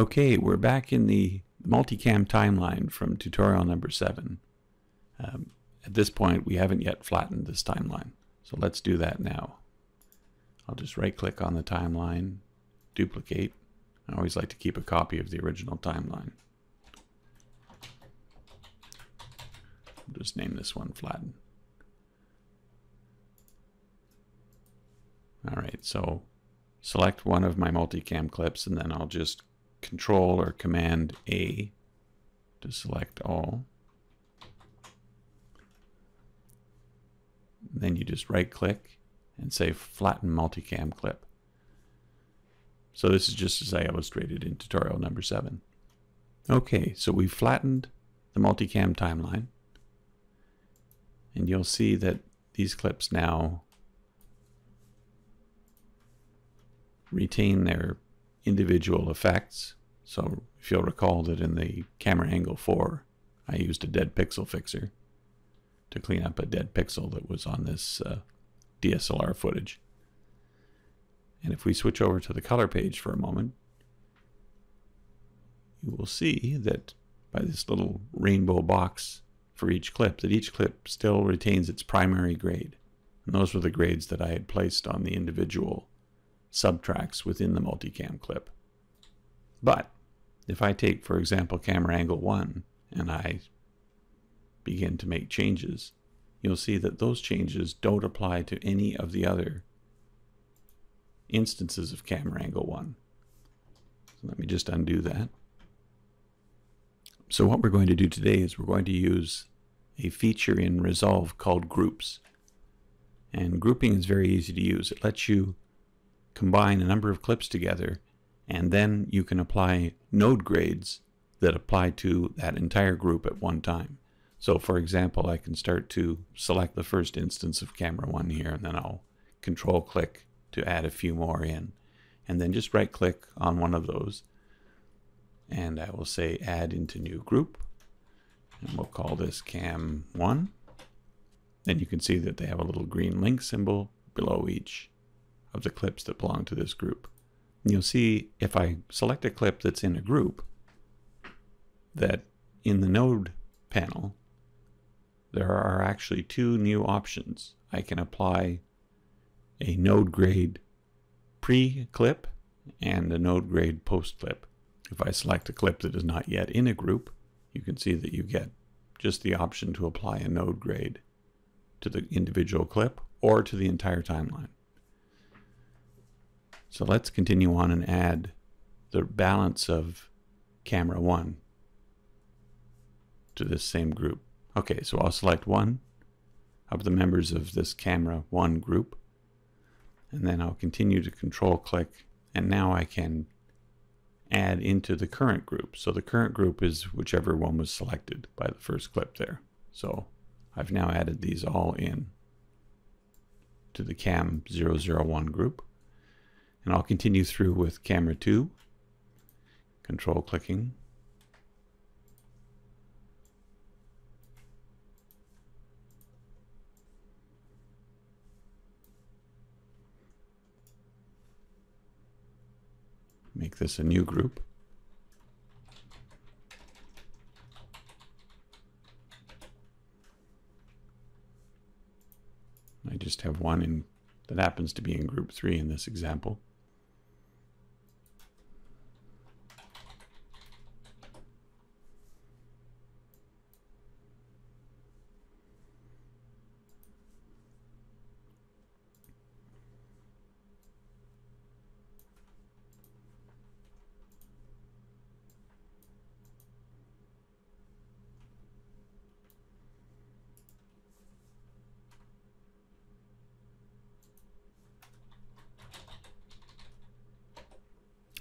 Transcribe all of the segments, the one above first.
Okay, we're back in the multicam timeline from tutorial number seven. Um, at this point, we haven't yet flattened this timeline. So let's do that now. I'll just right click on the timeline, duplicate. I always like to keep a copy of the original timeline. I'll just name this one flatten. All right, so select one of my multicam clips and then I'll just Control or Command A to select all. Then you just right click and say flatten multicam clip. So this is just as I illustrated in tutorial number seven. Okay, so we've flattened the multicam timeline. And you'll see that these clips now retain their individual effects. So if you'll recall that in the camera angle 4, I used a dead pixel fixer to clean up a dead pixel that was on this uh, DSLR footage. And if we switch over to the color page for a moment, you will see that by this little rainbow box for each clip, that each clip still retains its primary grade. And those were the grades that I had placed on the individual subtracks within the multicam clip. But if I take, for example, camera angle 1 and I begin to make changes, you'll see that those changes don't apply to any of the other instances of camera angle 1. So let me just undo that. So what we're going to do today is we're going to use a feature in Resolve called groups. And grouping is very easy to use. It lets you combine a number of clips together, and then you can apply node grades that apply to that entire group at one time. So for example, I can start to select the first instance of camera one here, and then I'll control click to add a few more in. And then just right click on one of those, and I will say add into new group, and we'll call this cam one. Then you can see that they have a little green link symbol below each of the clips that belong to this group. And you'll see if I select a clip that's in a group, that in the node panel, there are actually two new options. I can apply a node grade pre-clip and a node grade post-clip. If I select a clip that is not yet in a group, you can see that you get just the option to apply a node grade to the individual clip or to the entire timeline. So let's continue on and add the balance of camera 1 to this same group. Okay, so I'll select one of the members of this camera 1 group and then I'll continue to control click and now I can add into the current group. So the current group is whichever one was selected by the first clip there. So I've now added these all in to the cam 001 group. And I'll continue through with camera 2, control clicking. Make this a new group. I just have one in that happens to be in group 3 in this example.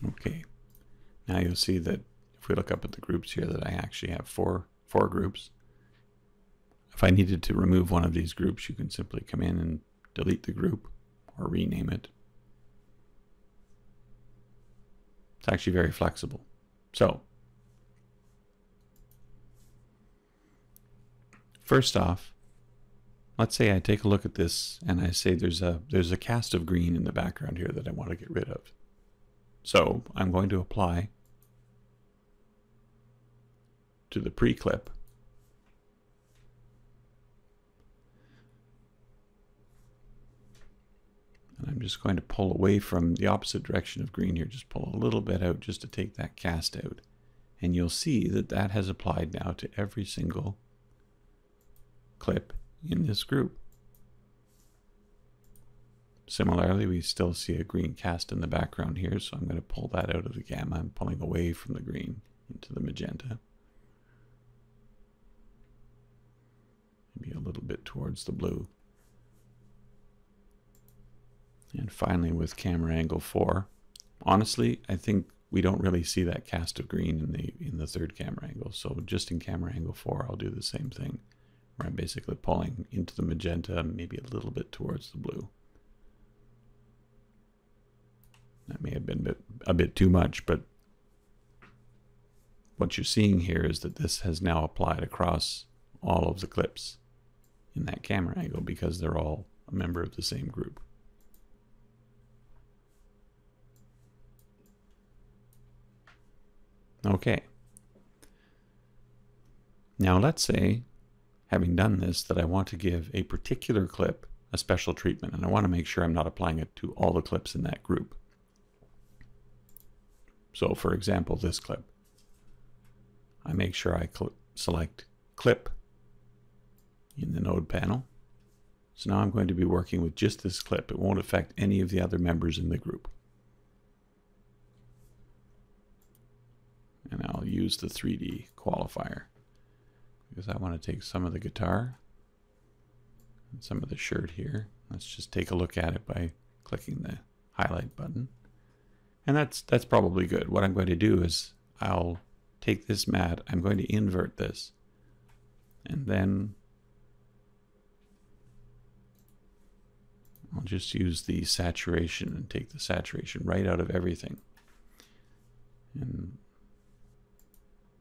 Okay, now you'll see that if we look up at the groups here that I actually have four, four groups. If I needed to remove one of these groups, you can simply come in and delete the group or rename it. It's actually very flexible. So, first off, let's say I take a look at this and I say there's a there's a cast of green in the background here that I want to get rid of. So I'm going to apply to the pre-clip. And I'm just going to pull away from the opposite direction of green here, just pull a little bit out just to take that cast out. And you'll see that that has applied now to every single clip in this group. Similarly, we still see a green cast in the background here, so I'm going to pull that out of the gamma. I'm pulling away from the green into the magenta. Maybe a little bit towards the blue. And finally with camera angle 4, honestly, I think we don't really see that cast of green in the in the third camera angle. So just in camera angle 4, I'll do the same thing, where I'm basically pulling into the magenta, maybe a little bit towards the blue. That may have been a bit, a bit too much, but what you're seeing here is that this has now applied across all of the clips in that camera angle because they're all a member of the same group. Okay. Now let's say, having done this, that I want to give a particular clip a special treatment, and I want to make sure I'm not applying it to all the clips in that group. So for example, this clip. I make sure I cl select Clip in the node panel. So now I'm going to be working with just this clip. It won't affect any of the other members in the group. and I'll use the 3D qualifier because I want to take some of the guitar and some of the shirt here. Let's just take a look at it by clicking the highlight button. And that's that's probably good. What I'm going to do is I'll take this matte, I'm going to invert this, and then I'll just use the saturation and take the saturation right out of everything. And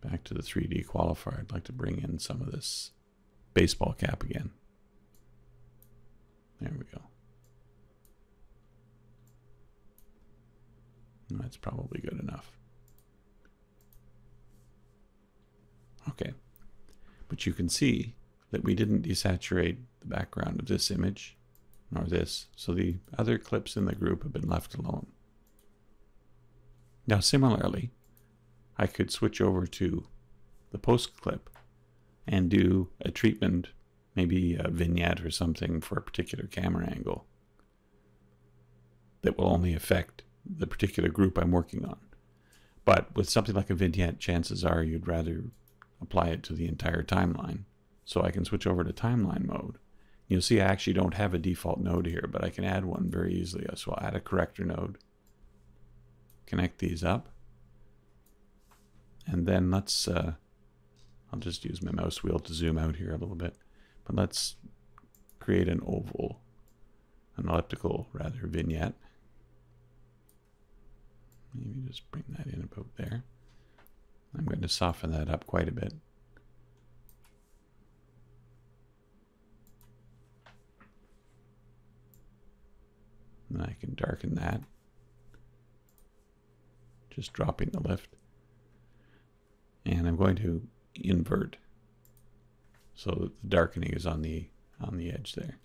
back to the 3D qualifier, I'd like to bring in some of this baseball cap again. There we go. That's probably good enough. Okay. But you can see that we didn't desaturate the background of this image, nor this, so the other clips in the group have been left alone. Now similarly, I could switch over to the post clip and do a treatment, maybe a vignette or something for a particular camera angle that will only affect the particular group I'm working on. But with something like a vignette, chances are you'd rather apply it to the entire timeline. So I can switch over to timeline mode. You'll see I actually don't have a default node here, but I can add one very easily. So I'll add a corrector node, connect these up, and then let's, uh, I'll just use my mouse wheel to zoom out here a little bit. But let's create an oval, an elliptical rather, vignette. Maybe just bring that in about there. I'm going to soften that up quite a bit. And I can darken that. Just dropping the lift and I'm going to invert so that the darkening is on the on the edge there.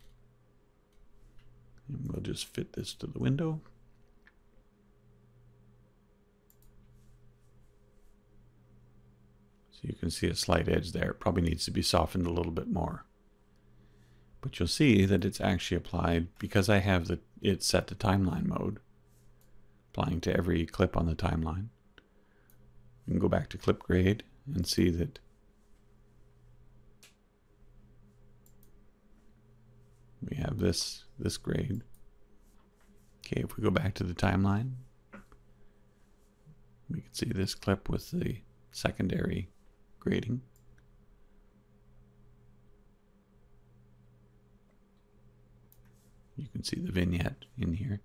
And we'll just fit this to the window. So you can see a slight edge there. It probably needs to be softened a little bit more. But you'll see that it's actually applied because I have the it set to timeline mode, applying to every clip on the timeline. We can go back to clip grade and see that we have this this grade. Okay, if we go back to the timeline, we can see this clip with the secondary grading. You can see the vignette in here.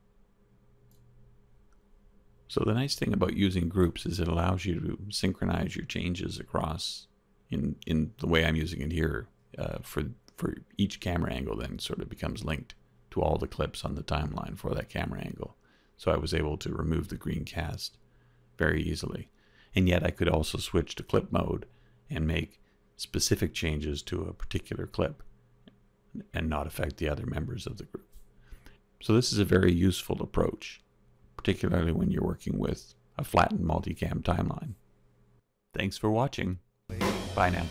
So the nice thing about using groups is it allows you to synchronize your changes across in, in the way I'm using it here uh, for, for each camera angle then sort of becomes linked to all the clips on the timeline for that camera angle. So I was able to remove the green cast very easily. And yet I could also switch to clip mode and make specific changes to a particular clip and not affect the other members of the group. So this is a very useful approach, particularly when you're working with a flattened multicam timeline. Thanks for watching. Bye now.